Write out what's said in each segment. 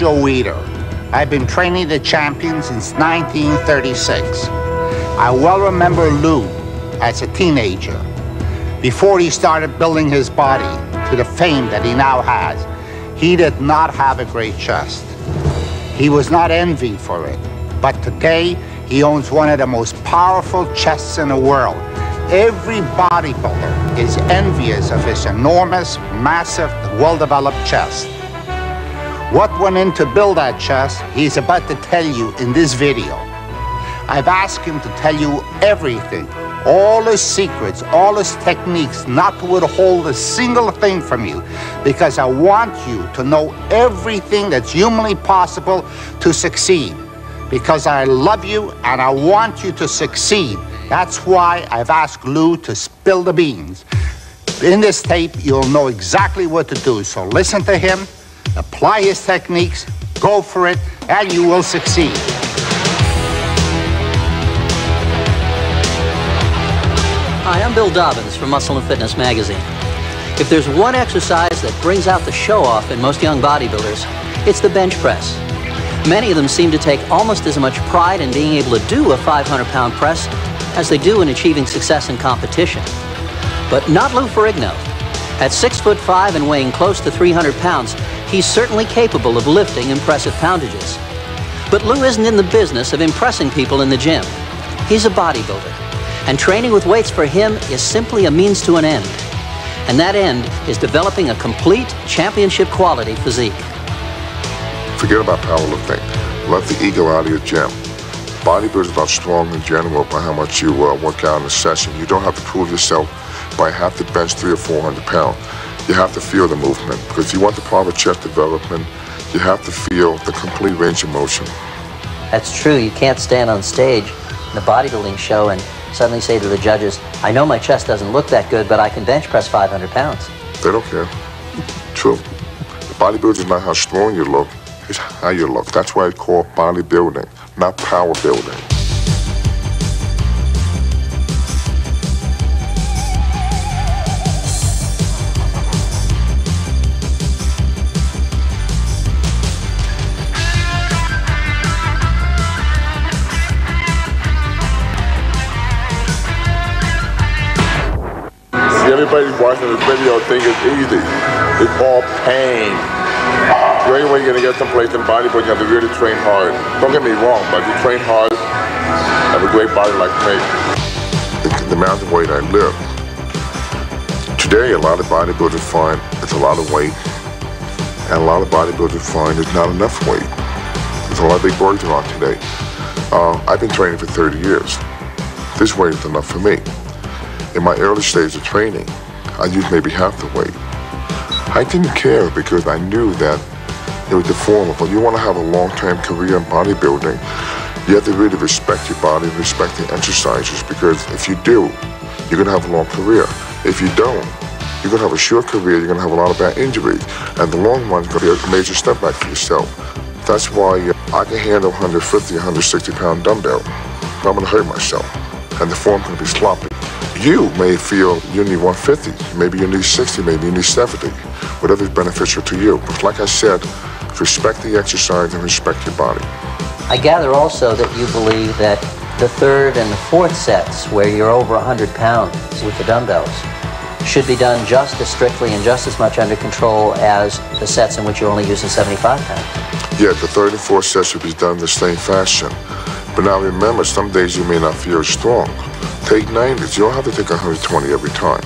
Joe Weider. I've been training the champion since 1936. I well remember Lou as a teenager, before he started building his body to the fame that he now has. He did not have a great chest. He was not envied for it, but today he owns one of the most powerful chests in the world. Every bodybuilder is envious of his enormous, massive, well-developed chest. What went into build that chest, he's about to tell you in this video. I've asked him to tell you everything, all his secrets, all his techniques, not to withhold a single thing from you, because I want you to know everything that's humanly possible to succeed. Because I love you and I want you to succeed. That's why I've asked Lou to spill the beans. In this tape, you'll know exactly what to do. So listen to him, apply his techniques, go for it, and you will succeed. Hi, I'm Bill Dobbins from Muscle and Fitness Magazine. If there's one exercise that brings out the show off in most young bodybuilders, it's the bench press. Many of them seem to take almost as much pride in being able to do a 500 pound press as they do in achieving success in competition. But not Lou Ferrigno. At six foot five and weighing close to 300 pounds, he's certainly capable of lifting impressive poundages. But Lou isn't in the business of impressing people in the gym. He's a bodybuilder. And training with weights for him is simply a means to an end. And that end is developing a complete championship quality physique. Forget about powerlifting. Let the ego out of your gym. Bodybuilders are about strong in general by how much you uh, work out in a session. You don't have to prove yourself by have to bench three or four hundred pounds. You have to feel the movement because if you want the proper chest development, you have to feel the complete range of motion. That's true. You can't stand on stage in a bodybuilding show and suddenly say to the judges, I know my chest doesn't look that good, but I can bench press 500 pounds. They don't care. True. The bodybuilding is not how strong you look, it's how you look. That's why it's called bodybuilding, not power building. See, everybody's watching this video think it's easy. It's all pain. The only way you're gonna get someplace in bodybuilding, you have to really train hard. Don't get me wrong, but if you train hard, have a great body like me. The, the amount of weight I lift. Today, a lot of bodybuilders find it's a lot of weight, and a lot of bodybuilders find it's not enough weight. There's a lot of big words around today. Uh, I've been training for 30 years. This weight is enough for me. In my early stage of training, I used maybe half the weight. I didn't care because I knew that it was the form you want to have a long-term career in bodybuilding, you have to really respect your body, and respect the exercises, because if you do, you're going to have a long career. If you don't, you're going to have a short career, you're going to have a lot of bad injuries, and the long run is going to be a major step back for yourself. That's why uh, I can handle 150, 160 pound dumbbell. but I'm going to hurt myself, and the form's going to be sloppy. You may feel you need 150, maybe you need 60, maybe you need 70, whatever is beneficial to you. But like I said, respect the exercise and respect your body. I gather also that you believe that the third and the fourth sets, where you're over 100 pounds with the dumbbells, should be done just as strictly and just as much under control as the sets in which you're only using 75 pounds. Yeah, the third and fourth sets should be done the same fashion. But now remember, some days you may not feel strong. Take 90s. You don't have to take 120 every time.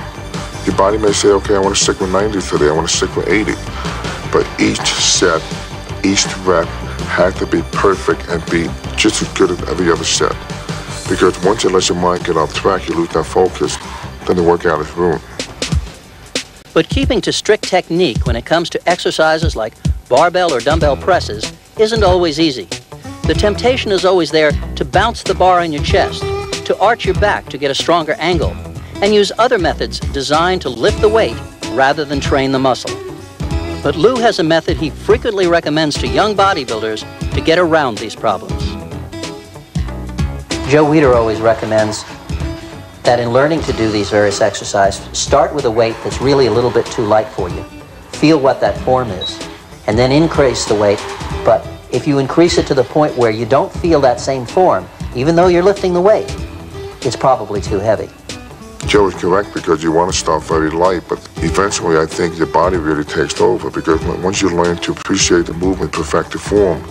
Your body may say, okay, I want to stick with 90 today. I want to stick with 80. But each set, each rep had to be perfect and be just as good as every other set. Because once you let your mind get off track, you lose that focus, then the workout is ruined. But keeping to strict technique when it comes to exercises like barbell or dumbbell presses isn't always easy. The temptation is always there to bounce the bar on your chest, to arch your back to get a stronger angle, and use other methods designed to lift the weight rather than train the muscle. But Lou has a method he frequently recommends to young bodybuilders to get around these problems. Joe Weider always recommends that in learning to do these various exercises, start with a weight that's really a little bit too light for you. Feel what that form is, and then increase the weight But if you increase it to the point where you don't feel that same form, even though you're lifting the weight, it's probably too heavy. Joe is correct because you want to start very light, but eventually I think your body really takes over because once you learn to appreciate the movement, perfect the form,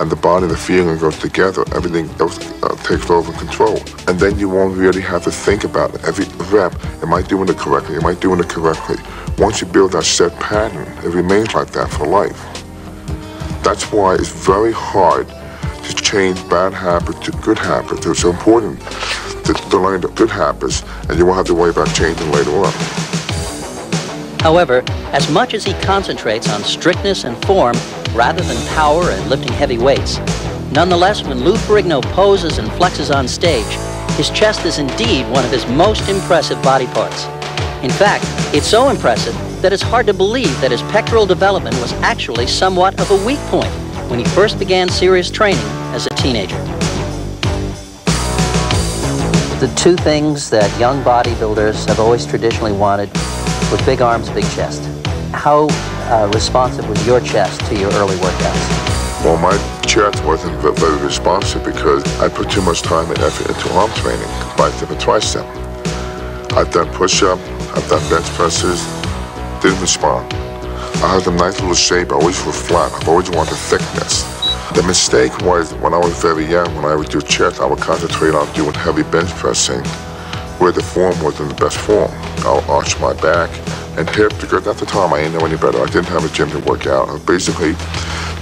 and the body, and the feeling goes together, everything else uh, takes over control. And then you won't really have to think about it. every rep. Am I doing it correctly? Am I doing it correctly? Once you build that set pattern, it remains like that for life. That's why it's very hard to change bad habits to good habits. It's so important learn the good habits, and you won't have to worry about changing later on. However, as much as he concentrates on strictness and form rather than power and lifting heavy weights, nonetheless, when Lou Ferrigno poses and flexes on stage, his chest is indeed one of his most impressive body parts. In fact, it's so impressive that it's hard to believe that his pectoral development was actually somewhat of a weak point when he first began serious training as a teenager. The two things that young bodybuilders have always traditionally wanted were big arms, big chest. How uh, responsive was your chest to your early workouts? Well, my chest wasn't very responsive because I put too much time and effort into arm training, bicep and tricep. I've done push-up, I've done bench presses, didn't respond. I had a nice little shape, I always was flat, I've always wanted thickness. The mistake was when I was very young, when I would do chest, I would concentrate on doing heavy bench pressing where the form wasn't the best form. I'll arch my back and hip because at the time I didn't know any better. I didn't have a gym to work out. I was basically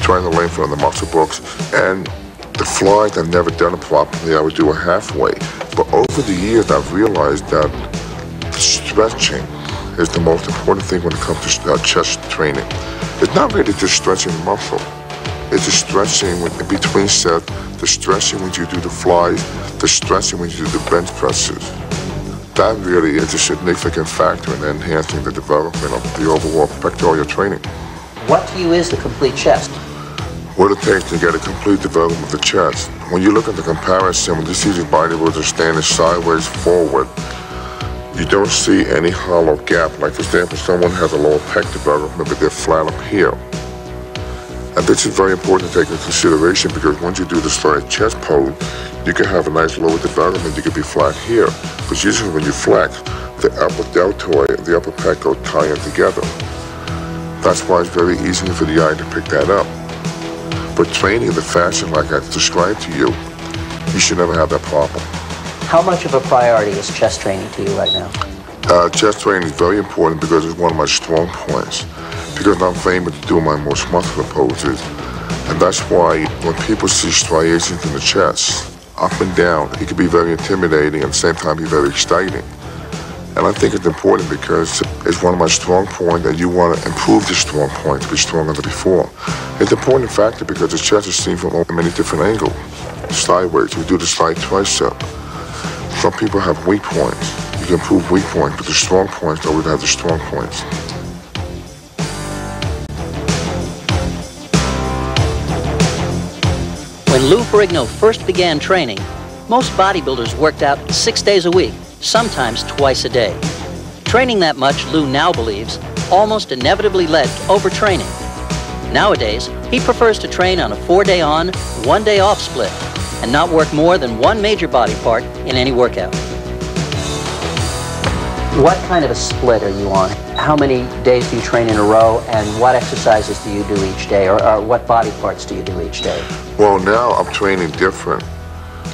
trying to learn from the muscle books and the flies I've never done it properly, I would do a halfway. But over the years, I've realized that stretching is the most important thing when it comes to uh, chest training. It's not really just stretching the muscle. It's the stretching in between sets, the stretching when you do the flies, the stretching when you do the bench presses. That really is a significant factor in enhancing the development of the overall pectoral training. What to you is the complete chest? What it takes to get a complete development of the chest. When you look at the comparison, when you see these bodybuilders standing sideways forward, you don't see any hollow gap. Like for example, someone has a lower pec development, but they're flat up here. And this is very important to take into consideration because once you do the side chest pose, you can have a nice lower development. You can be flat here. But usually when you flex, the upper deltoid and the upper pec go tying together. That's why it's very easy for the eye to pick that up. But training the fashion like I described to you, you should never have that problem. How much of a priority is chest training to you right now? Uh, chest training is very important because it's one of my strong points because I'm famous to do my most muscular poses. And that's why when people see striations in the chest, up and down, it can be very intimidating and at the same time be very exciting. And I think it's important because it's one of my strong points and you want to improve the strong point to be stronger than before. It's an important factor because the chest is seen from many different angles. Sideways, we do the side tricep. Some people have weak points. You can improve weak points, but the strong points always have the strong points. When Lou Ferrigno first began training, most bodybuilders worked out six days a week, sometimes twice a day. Training that much, Lou now believes, almost inevitably led to overtraining. Nowadays, he prefers to train on a four-day on, one-day off split, and not work more than one major body part in any workout. What kind of a split are you on? How many days do you train in a row, and what exercises do you do each day, or, or what body parts do you do each day? Well, now I'm training different,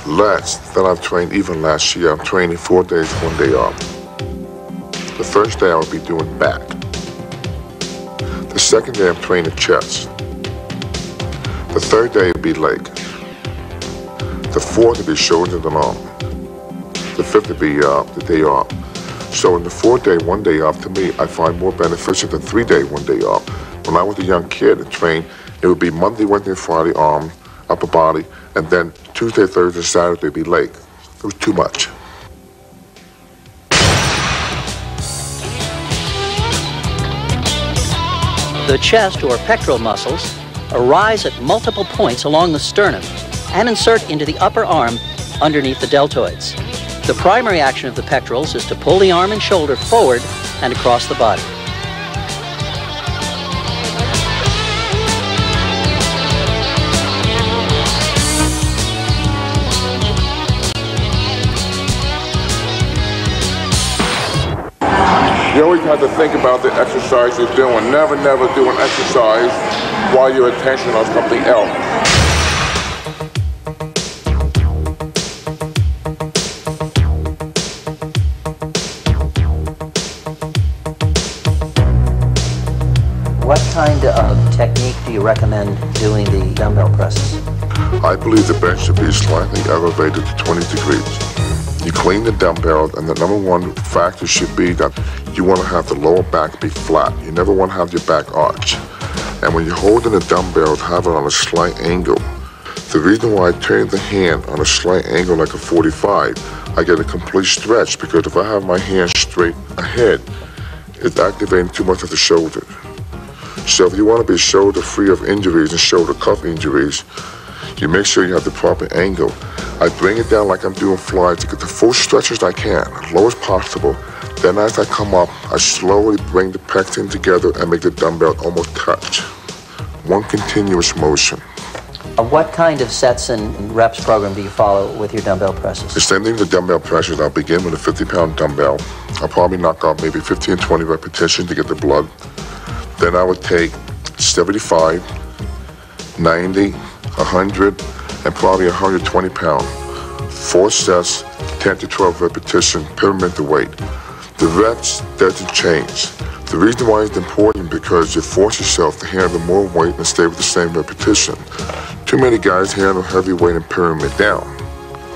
less than I've trained even last year. I'm training four days, one day off. The first day I'll be doing back. The second day I'm training chest. The third day will be leg. The fourth will be shoulders and arm. The fifth will be uh, the day off. So in the four day, one day off, to me, I find more beneficial than three day, one day off. When I was a young kid and trained, it would be Monday, Wednesday, Friday, arm, upper body, and then Tuesday, Thursday, Saturday be leg. It was too much. The chest or pectoral muscles arise at multiple points along the sternum and insert into the upper arm underneath the deltoids. The primary action of the pectorals is to pull the arm and shoulder forward and across the body. You always have to think about the exercise you're doing. Never, never do an exercise while your attention on something else. Technique do you recommend doing the dumbbell presses? I believe the bench should be slightly elevated to 20 degrees. You clean the dumbbell, and the number one factor should be that you want to have the lower back be flat. You never want to have your back arch. And when you're holding the dumbbell, have it on a slight angle. The reason why I turn the hand on a slight angle like a 45, I get a complete stretch because if I have my hand straight ahead, it's activating too much of the shoulder. So if you want to be shoulder free of injuries and shoulder cuff injuries, you make sure you have the proper angle. I bring it down like I'm doing flies to get the full stretch as I can, low as possible. Then as I come up, I slowly bring the pecs in together and make the dumbbell almost touch. One continuous motion. Uh, what kind of sets and reps program do you follow with your dumbbell presses? Extending the dumbbell presses, I'll begin with a 50 pound dumbbell. I'll probably knock out maybe 15, 20 repetitions to get the blood then I would take 75, 90, 100, and probably 120 pounds. Four sets, 10 to 12 repetition, pyramid the weight. The reps doesn't change. The reason why it's important because you force yourself to handle more weight and stay with the same repetition. Too many guys handle heavy weight and pyramid down.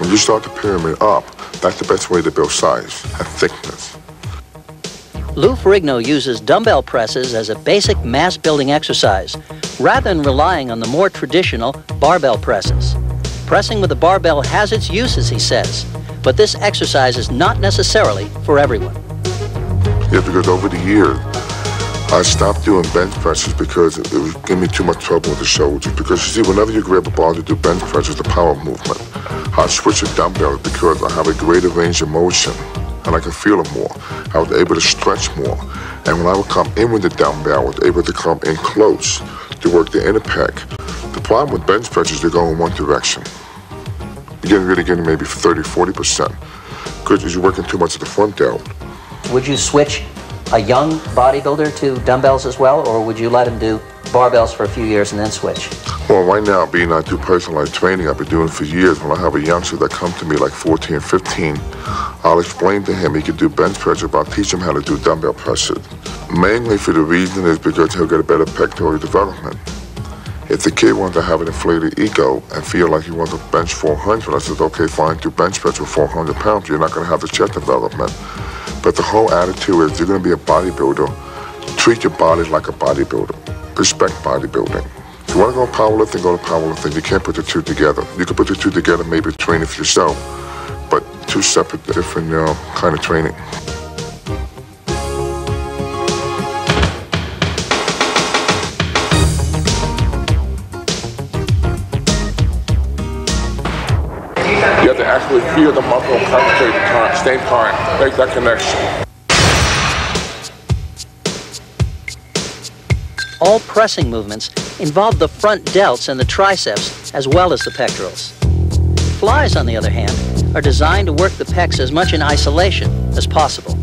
When you start the pyramid up, that's the best way to build size and thickness. Lou Ferrigno uses dumbbell presses as a basic mass building exercise rather than relying on the more traditional barbell presses. Pressing with a barbell has its uses, he says, but this exercise is not necessarily for everyone. Yeah, because over the years, I stopped doing bench presses because it was giving me too much trouble with the shoulders. Because you see, whenever you grab a bar to do bench presses, the power movement. I switch to dumbbell because I have a greater range of motion and I could feel it more. I was able to stretch more. And when I would come in with the dumbbell, I was able to come in close to work the inner pec. The problem with bench presses, is they go in one direction. You're getting really getting maybe 30, 40%. Because you're working too much at the front delt. Would you switch a young bodybuilder to dumbbells as well, or would you let him do barbells for a few years and then switch? Well, right now, being I do personalized training, I've been doing for years. When I have a youngster that comes to me like 14, 15, I'll explain to him he can do bench press, but I'll teach him how to do dumbbell presses. Mainly for the reason is because he'll get a better pectoral development. If the kid wants to have an inflated ego and feel like he wants to bench 400, I said, okay, fine, do bench press with 400 pounds. You're not going to have the chest development. But the whole attitude is you're going to be a bodybuilder. Treat your body like a bodybuilder. Respect bodybuilding. If you want to go powerlifting, go to powerlifting. You can't put the two together. You can put the two together, maybe training for yourself, but two separate, different know, kind of training. You have to actually feel the muscle concentrate same time, make that connection. All pressing movements involve the front delts and the triceps as well as the pectorals. Flies, on the other hand, are designed to work the pecs as much in isolation as possible.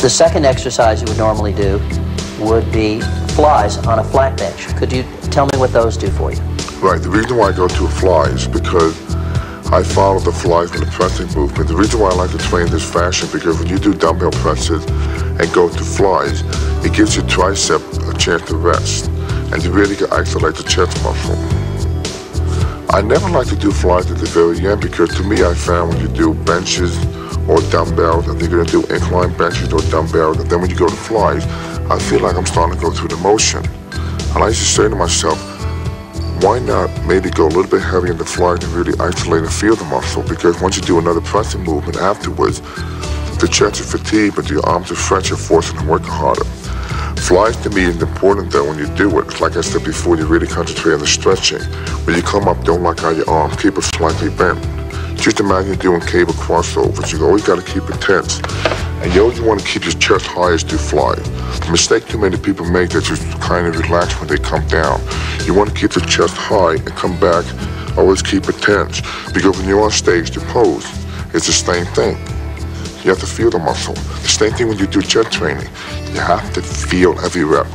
The second exercise you would normally do would be flies on a flat bench. Could you tell me what those do for you? Right. The reason why I go to a fly is because I follow the flies with the pressing movement. The reason why I like to train this fashion because when you do dumbbell presses and go to flies, it gives your tricep a chance to rest and you really can isolate the chest muscle. I never like to do flies at the very end because to me I found when you do benches or dumbbells, I think you're gonna do incline benches or dumbbells, and then when you go to flies, I feel like I'm starting to go through the motion. And I used to say to myself, why not maybe go a little bit heavier in the fly to really isolate and feel the muscle? Because once you do another pressing movement afterwards, the chest is fatigued, but your arms are fresh, you're forcing them working harder. Flies to me is important though when you do it. Like I said before, you really concentrate on the stretching. When you come up, don't lock out your arms, keep it slightly bent. Just imagine doing cable crossovers. You always got to keep it tense. And you always want to keep your chest high as you fly. The mistake too many people make that you kind of relax when they come down. You want to keep the chest high and come back Always keep it tense. Because when you're on stage to pose, it's the same thing. You have to feel the muscle. The same thing when you do jet training. You have to feel every rep.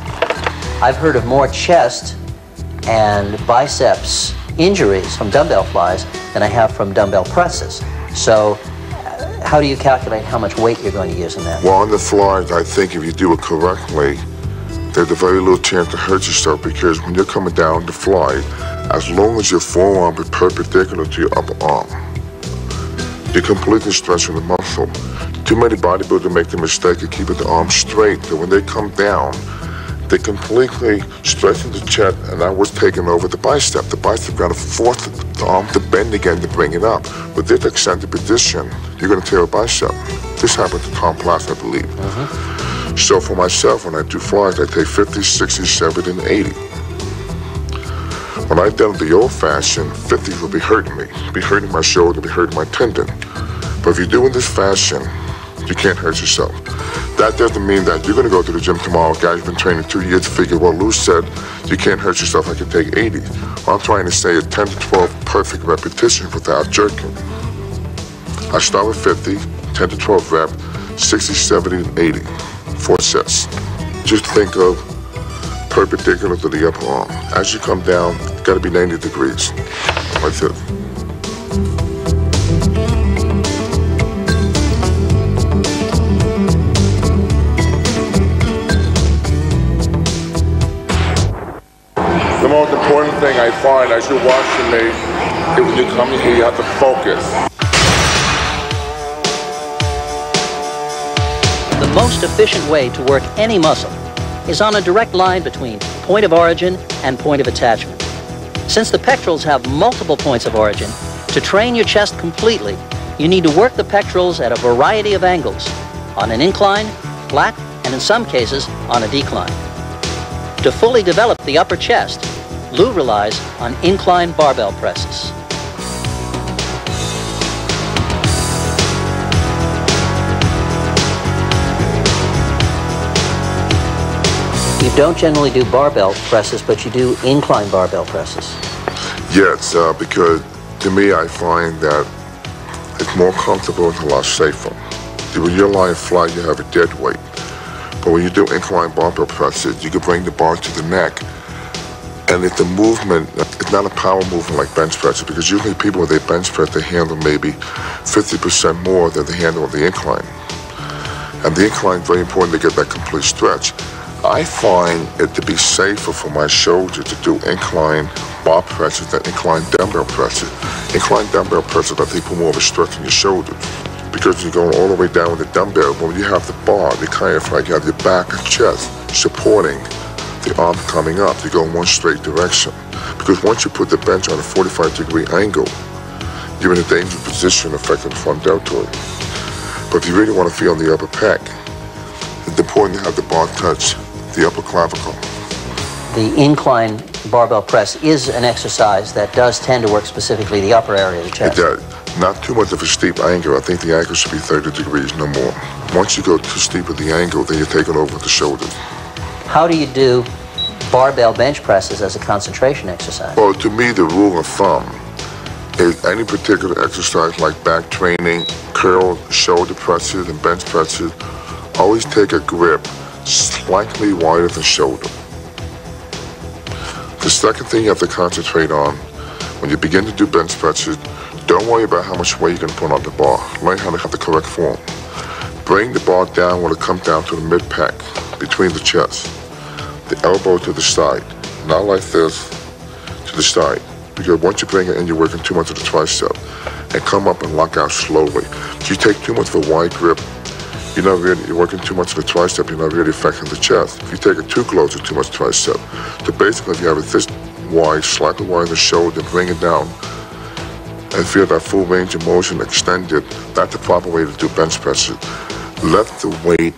I've heard of more chest and biceps injuries from dumbbell flies than I have from dumbbell presses. So how do you calculate how much weight you're going to use in that? Well, on the flies, I think if you do it correctly, there's a very little chance to hurt yourself because when you're coming down the fly, as long as your forearm is perpendicular to your upper arm, you're completely stretching the muscle. Too many bodybuilders make the mistake of keeping the arm straight, that when they come down, they completely stretching the chest, and I was taking over the bicep. The bicep got to force the arm to bend again to bring it up. With this extended position, you're going to tear a bicep. This happened to Tom Platz, I believe. Uh-huh. So for myself, when I do flies, I take 50, 60, 70, and 80. When I done the old-fashioned, 50 will be hurting me, be hurting my shoulder, be hurting my tendon. But if you're doing this fashion, you can't hurt yourself. That doesn't mean that you're going to go to the gym tomorrow. Guys, you've been training two years to figure what Lou said. You can't hurt yourself. I can take 80. What I'm trying to say is 10 to 12 perfect repetitions without jerking. I start with 50, 10 to 12 rep, 60, 70, and 80. Four sets. Just think of perpendicular to the upper arm. As you come down, it's got to be 90 degrees. Like this. I find as you're watching me when you come here, you have to focus. The most efficient way to work any muscle is on a direct line between point of origin and point of attachment. Since the pectorals have multiple points of origin, to train your chest completely, you need to work the pectorals at a variety of angles, on an incline, flat, and in some cases, on a decline. To fully develop the upper chest, Lou relies on incline barbell presses. You don't generally do barbell presses, but you do incline barbell presses. Yes, uh, because to me, I find that it's more comfortable and a lot safer. When you're lying flat, you have a dead weight. But when you do incline barbell presses, you can bring the bar to the neck. And if the movement, it's not a power movement like bench press, because usually people when they bench press, they handle maybe 50% more than they handle on the incline. And the incline is very important to get that complete stretch. I find it to be safer for my shoulder to do incline bar presses than incline dumbbell presses. Incline dumbbell presses, I think, put more of a stretch in your shoulders because you're going all the way down with the dumbbell. But when you have the bar, they kind of like you have your back and chest supporting the arm coming up. You go in one straight direction. Because once you put the bench on a 45 degree angle, you're in a dangerous position affecting the front deltoid. But if you really want to feel the upper pec, it's important to have the bar touch the upper clavicle. The incline barbell press is an exercise that does tend to work specifically the upper area of the chest. It does. Not too much of a steep angle. I think the angle should be 30 degrees, no more. Once you go too steep with the angle, then you're taking over the shoulders. How do you do barbell bench presses as a concentration exercise? Well, to me, the rule of thumb is any particular exercise like back training, curl, shoulder presses, and bench presses, always take a grip slightly wider than shoulder. The second thing you have to concentrate on when you begin to do bench presses don't worry about how much weight going to put on the bar. Learn how to have the correct form. Bring the bar down when it comes down to the mid-pec, between the chest. The elbow to the side, not like this, to the side. Because once you bring it in, you're working too much of the tricep. And come up and lock out slowly. If you take too much of a wide grip, you're not really, you're working too much of the tricep, you're not really affecting the chest. If you take it too close to too much tricep, so basically if you have it this wide, slightly wide the shoulder, bring it down, and feel that full range of motion extended, that's the proper way to do bench presses. Let the weight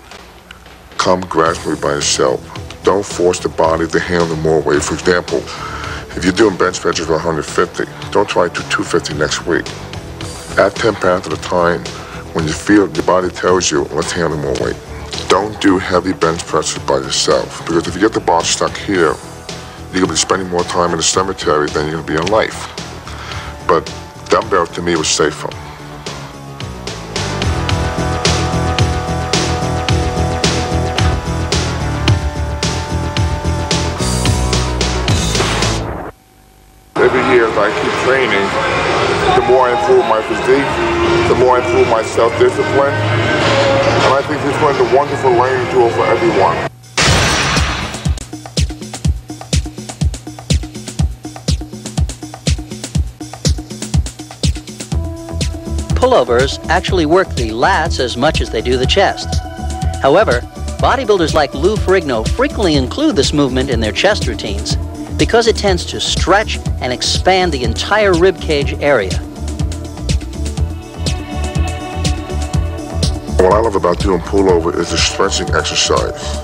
come gradually by itself. Don't force the body to handle more weight. For example, if you're doing bench presses for 150, don't try to do 250 next week. Add 10 pounds at a time. When you feel your body tells you, let's handle more weight. Don't do heavy bench presses by yourself because if you get the bar stuck here, you're gonna be spending more time in the cemetery than you're gonna be in life. But dumbbell to me was safer. More I improve my physique, the more I improve my self-discipline. And I think this one is a wonderful learning tool for everyone. Pullovers actually work the lats as much as they do the chest. However, bodybuilders like Lou Ferrigno frequently include this movement in their chest routines because it tends to stretch and expand the entire rib cage area. What I love about doing pullover is the stretching exercise.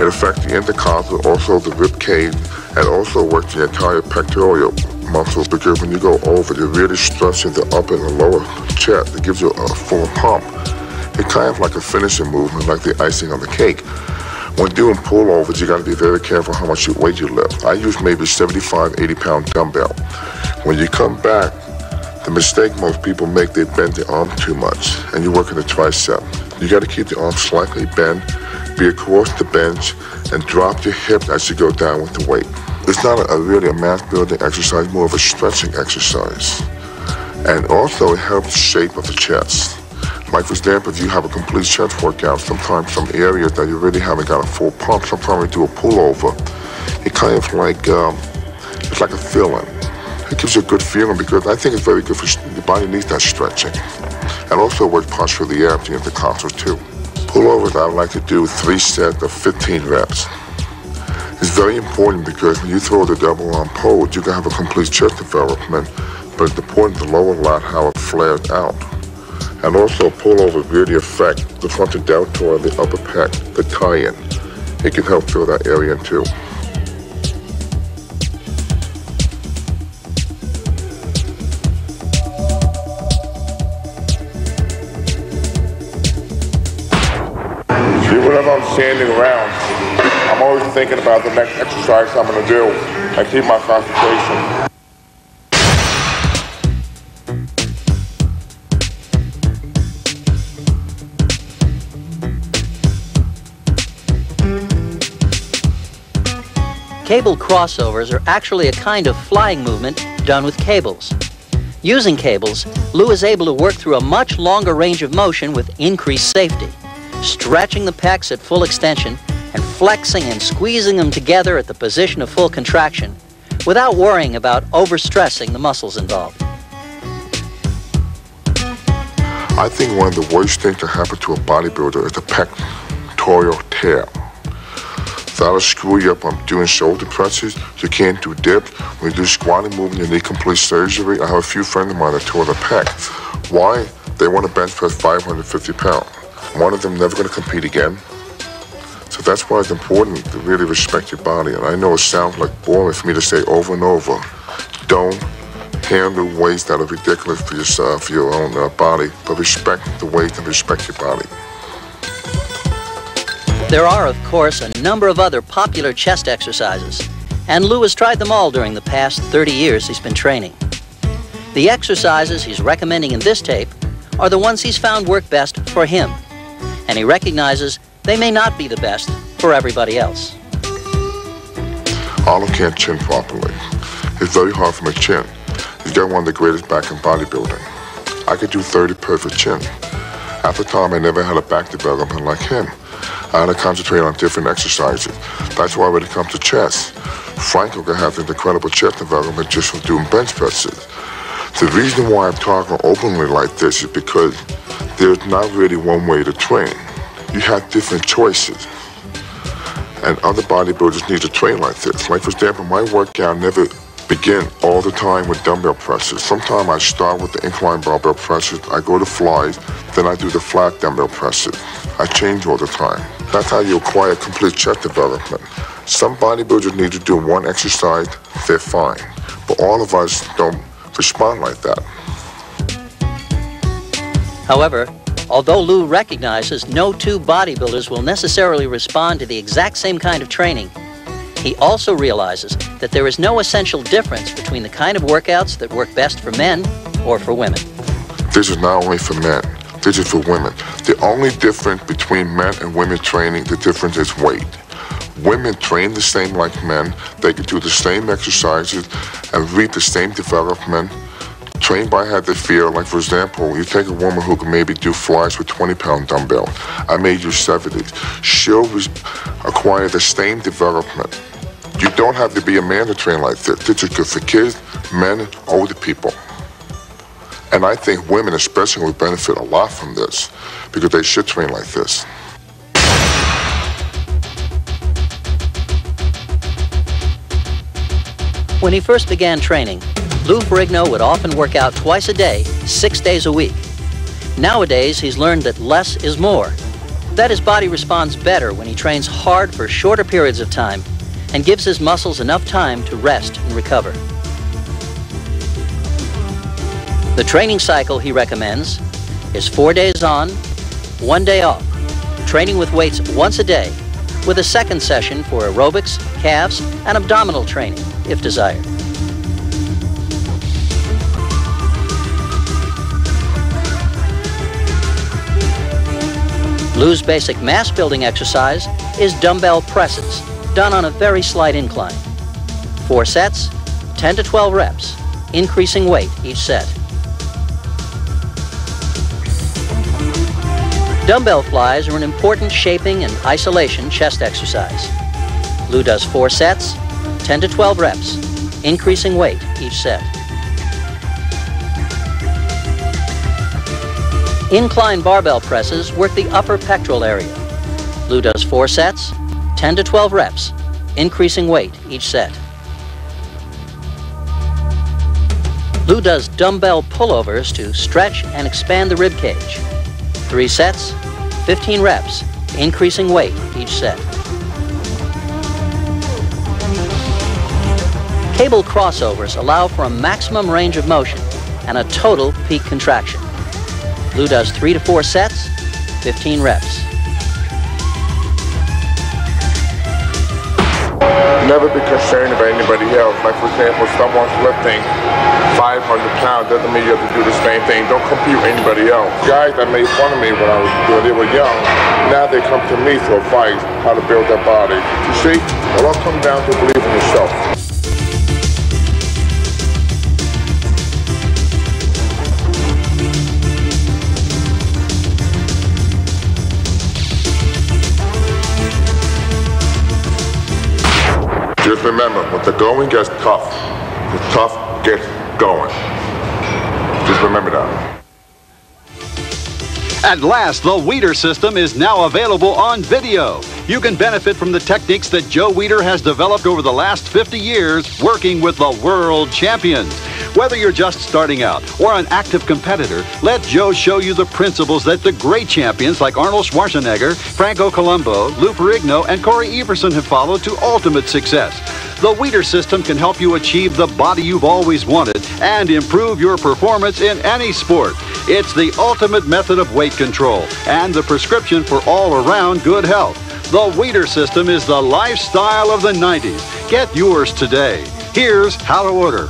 It affects the intercostal, also the rib cage, and also works the entire pectoral muscles because when you go over, you're really stretching the upper and the lower chest. It gives you a full pump. It's kind of like a finishing movement, like the icing on the cake. When doing pullovers, you got to be very careful how much weight you lift. I use maybe 75, 80 pound dumbbell. When you come back, the mistake most people make, they bend the arm too much, and you work in the tricep. You got to keep the arm slightly bent, be across the bench, and drop your hip as you go down with the weight. It's not a, a really a mass building exercise, more of a stretching exercise. And also it helps the shape of the chest. Like for example, if you have a complete chest workout, sometimes some areas that you really haven't got a full pump, sometimes you do a pullover. It kind of like, um, it's like a feeling. It gives you a good feeling because I think it's very good for, the body needs that stretching. And also works posture the abs and the intercostals too. Pullovers I like to do three sets of 15 reps. It's very important because when you throw the double arm pose, you can have a complete chest development, but it's important the lower lat how it flares out. And also pullover really affect the frontal deltoid, the upper pec, the tie-in. It can help fill that area too. Standing around, I'm always thinking about the next exercise I'm going to do and keep my concentration. Cable crossovers are actually a kind of flying movement done with cables. Using cables, Lou is able to work through a much longer range of motion with increased safety, stretching the pecs at full extension and flexing and squeezing them together at the position of full contraction without worrying about overstressing the muscles involved. I think one of the worst things to happen to a bodybuilder is the pectoral tear. That'll screw you up on doing shoulder presses. You can't do dips. When you do squatting movement, you need complete surgery. I have a few friends of mine that tore the pec. Why? They want to bench press 550 pounds. One of them never going to compete again. So that's why it's important to really respect your body. And I know it sounds like boring for me to say over and over. Don't handle weights that are ridiculous for yourself, for your own uh, body, but respect the weight and respect your body. There are, of course, a number of other popular chest exercises, and Lou has tried them all during the past 30 years he's been training. The exercises he's recommending in this tape are the ones he's found work best for him, and he recognizes they may not be the best for everybody else. Arnold can't chin properly. It's very hard for my chin. He's got one of the greatest back in bodybuilding. I could do 30 perfect chin. At the time, I never had a back development like him. I had to concentrate on different exercises. That's why when it comes to chest, Franco can have an incredible chest development just from doing bench presses. The reason why I'm talking openly like this is because there's not really one way to train. You have different choices. And other bodybuilders need to train like this. Like for example, my workout never begin all the time with dumbbell presses. Sometimes I start with the incline barbell presses, I go to flies, then I do the flat dumbbell presses. I change all the time. That's how you acquire complete chest development. Some bodybuilders need to do one exercise, they're fine. But all of us don't respond like that. However, although Lou recognizes no two bodybuilders will necessarily respond to the exact same kind of training, He also realizes that there is no essential difference between the kind of workouts that work best for men or for women. This is not only for men, this is for women. The only difference between men and women training, the difference is weight. Women train the same like men. They can do the same exercises and reach the same development. Trained by how the fear, Like, for example, you take a woman who can maybe do flies with 20 pound dumbbell. I made you 70. She'll acquire the same development. You don't have to be a man to train like this. This is good for kids, men, older people. And I think women especially would benefit a lot from this because they should train like this. When he first began training, Lou Ferrigno would often work out twice a day, six days a week. Nowadays, he's learned that less is more, that his body responds better when he trains hard for shorter periods of time and gives his muscles enough time to rest and recover. The training cycle he recommends is four days on, one day off, training with weights once a day, with a second session for aerobics, calves, and abdominal training, if desired. Lou's basic mass building exercise is dumbbell presses, done on a very slight incline. Four sets, 10 to 12 reps, increasing weight each set. Dumbbell flies are an important shaping and isolation chest exercise. Lou does four sets, 10 to 12 reps, increasing weight each set. Incline barbell presses work the upper pectoral area. Lou does four sets, 10 to 12 reps, increasing weight each set. Lou does dumbbell pullovers to stretch and expand the rib cage. Three sets, 15 reps, increasing weight each set. Cable crossovers allow for a maximum range of motion and a total peak contraction. Lou does three to four sets, 15 reps. Never be concerned about anybody else. Like for example, someone's lifting 500 pounds doesn't mean you have to do the same thing. Don't compete with anybody else. Guys that made fun of me when I was when they were young, now they come to me for advice how to build their body. You see, it all comes down to believing in yourself. Remember, when the going gets tough, the tough gets going. Just remember that. At last, the Weider system is now available on video. You can benefit from the techniques that Joe Weider has developed over the last 50 years working with the world champions. Whether you're just starting out or an active competitor, let Joe show you the principles that the great champions like Arnold Schwarzenegger, Franco Columbu, Lou Ferrigno, and Corey Everson have followed to ultimate success. The Weider system can help you achieve the body you've always wanted and improve your performance in any sport. It's the ultimate method of weight control and the prescription for all around good health. The Weider system is the lifestyle of the 90s. Get yours today. Here's how to order.